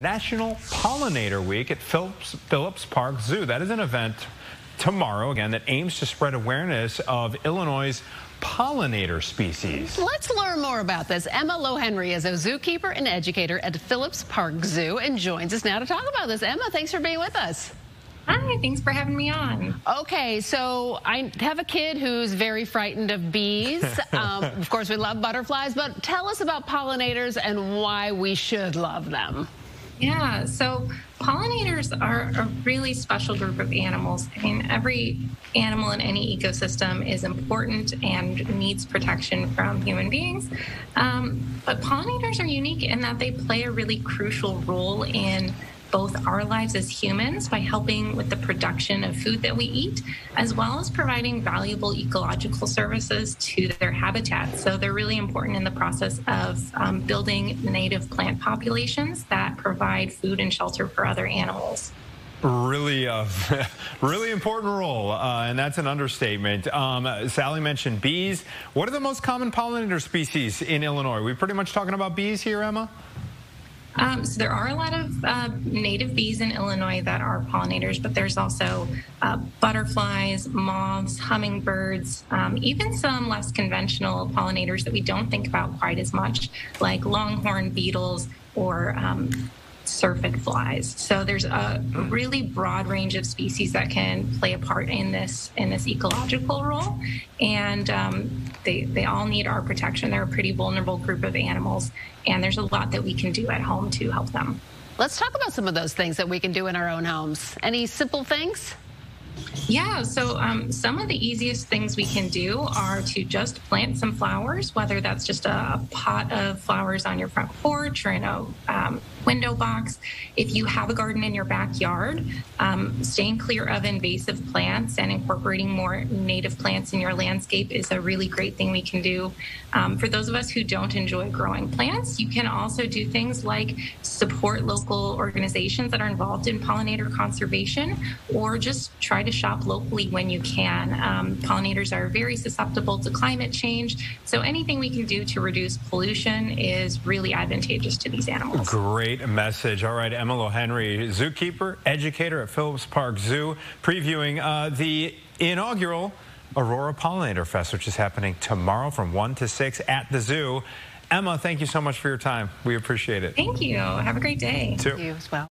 National Pollinator Week at Phillips, Phillips Park Zoo. That is an event tomorrow, again, that aims to spread awareness of Illinois' pollinator species. Let's learn more about this. Emma Lohenry is a zookeeper and educator at Phillips Park Zoo and joins us now to talk about this. Emma, thanks for being with us. Hi, thanks for having me on. Okay, so I have a kid who's very frightened of bees. um, of course, we love butterflies, but tell us about pollinators and why we should love them. Yeah, so pollinators are a really special group of animals. I mean, every animal in any ecosystem is important and needs protection from human beings. Um, but pollinators are unique in that they play a really crucial role in both our lives as humans by helping with the production of food that we eat, as well as providing valuable ecological services to their habitat. So they're really important in the process of um, building native plant populations that provide food and shelter for other animals. Really uh, really important role uh, and that's an understatement. Um, sally mentioned bees. What are the most common pollinator species in illinois? We pretty much talking about bees here emma um, so there are a lot of uh, native bees in Illinois that are pollinators, but there's also uh, butterflies, moths, hummingbirds, um, even some less conventional pollinators that we don't think about quite as much, like longhorn beetles or um, syrphid flies. So there's a really broad range of species that can play a part in this in this ecological role, and um, they they all need our protection. They're a pretty vulnerable group of animals, and there's a lot that we can do at home to help them. Let's talk about some of those things that we can do in our own homes. Any simple things? Yeah, so um, some of the easiest things we can do are to just plant some flowers, whether that's just a, pot of flowers on your front porch or in a um, window box. If you have a garden in your backyard, um, staying clear of invasive plants and incorporating more native plants in your landscape is a really great thing we can do. Um, for those of us who don't enjoy growing plants, you can also do things like support local organizations that are involved in pollinator conservation or just try to shop locally when you can. Um, pollinators are very susceptible to climate change, so anything we can do to reduce pollution is really advantageous to these animals. Great message. All right, Emma Lohenry, zookeeper, educator at Phillips Park Zoo, previewing uh, the inaugural Aurora Pollinator Fest, which is happening tomorrow from 1 to 6 at the zoo. Emma, thank you so much for your time. We appreciate it. Thank you. Have a great day. Too. You as well.